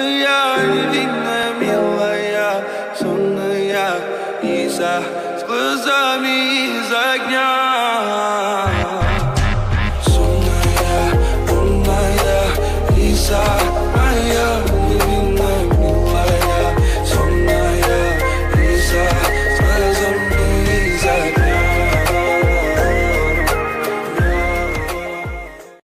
ya Dinle милая, сонная И за глазами, и за огня